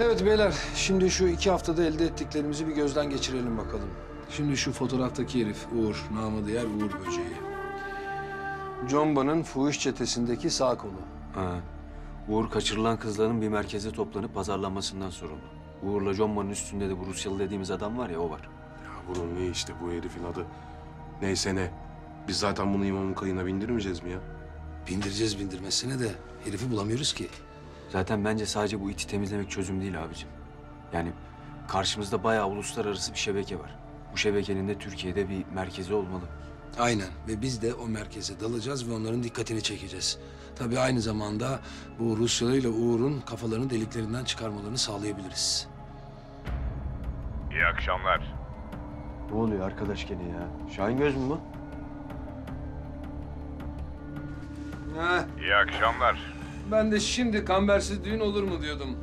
Evet beyler, şimdi şu iki haftada elde ettiklerimizi bir gözden geçirelim bakalım. Şimdi şu fotoğraftaki herif Uğur, namı diğer Uğur Böceği. Comba'nın fuhuş çetesindeki sağ kolu. Ha. Uğur kaçırılan kızların bir merkeze toplanıp pazarlanmasından sorumlu. Uğur'la Jomba'nın üstünde de bu Rusyalı dediğimiz adam var ya o var. Ya bunun ne işte bu herifin adı? Neyse ne. Biz zaten bunu imamın kayına bindirmeyeceğiz mi ya? Bindireceğiz bindirmesine de herifi bulamıyoruz ki. Zaten bence sadece bu iti temizlemek çözüm değil abicim. Yani karşımızda bayağı uluslararası bir şebeke var. Bu şebekenin de Türkiye'de bir merkezi olmalı. Aynen ve biz de o merkeze dalacağız ve onların dikkatini çekeceğiz. Tabii aynı zamanda bu Rusyalı ile Uğur'un kafalarını deliklerinden çıkarmalarını sağlayabiliriz. İyi akşamlar. Ne oluyor arkadaş gene ya? Şahin göz mü bu? Heh, İyi akşamlar. Ben de şimdi kambersiz düğün olur mu diyordum.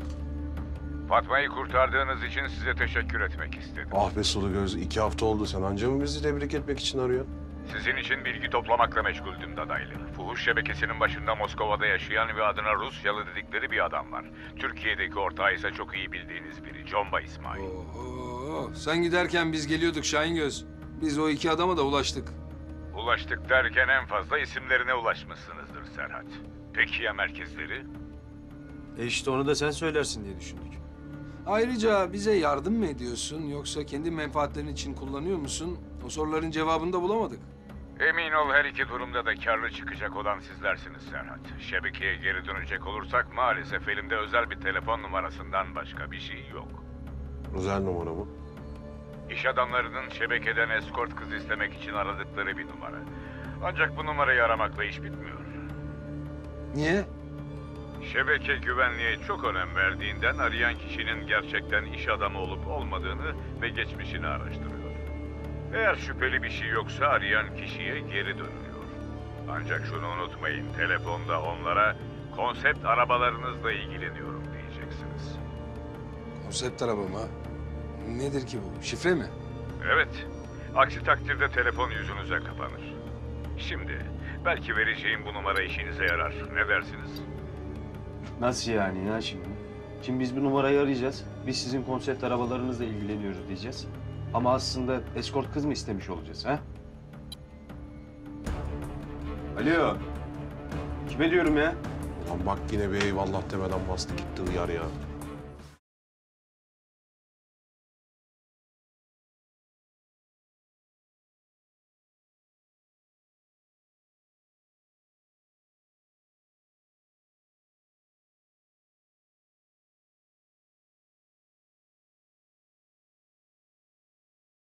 Fatma'yı kurtardığınız için size teşekkür etmek istedim. Ah be sulu göz iki hafta oldu sen anca mı bizi tebrik etmek için arıyorsun? Sizin için bilgi toplamakla meşguldüm Dadaylı. Fuhuş şebekesinin başında Moskova'da yaşayan ve adına Rusyalı dedikleri bir adam var. Türkiye'deki ortağı ise çok iyi bildiğiniz biri. Comba İsmail. Oho, sen giderken biz geliyorduk Şahingöz. Biz o iki adama da ulaştık. Ulaştık derken en fazla isimlerine ulaşmışsınızdır Serhat. Peki ya merkezleri? E işte onu da sen söylersin diye düşündük. Ayrıca bize yardım mı ediyorsun yoksa kendi menfaatlerin için kullanıyor musun? O soruların cevabını da bulamadık. Emin ol her iki durumda da karlı çıkacak olan sizlersiniz Serhat. Şebekeye geri dönecek olursak maalesef elimde özel bir telefon numarasından başka bir şey yok. Özel numara mı? İş adamlarının şebekeden eskort kız istemek için aradıkları bir numara. Ancak bu numarayı aramakla iş bitmiyor. Niye? Şebeke güvenliğe çok önem verdiğinden arayan kişinin gerçekten iş adamı olup olmadığını ve geçmişini araştırıyor. Eğer şüpheli bir şey yoksa arayan kişiye geri dönüyor. Ancak şunu unutmayın, telefonda onlara konsept arabalarınızla ilgileniyorum diyeceksiniz. Konsept araba mı? Nedir ki bu? Şifre mi? Evet, aksi takdirde telefon yüzünüze kapanır. Şimdi, belki vereceğim bu numara işinize yarar. Ne dersiniz? Nasıl yani ya şimdi? Şimdi biz bu numarayı arayacağız. Biz sizin konsept arabalarınızla ilgileniyoruz diyeceğiz. Ama aslında eskort kız mı istemiş olacağız ha? Alo. Kime diyorum ya? Lan bak yine bir eyvallah demeden bastı gitti hıyar ya.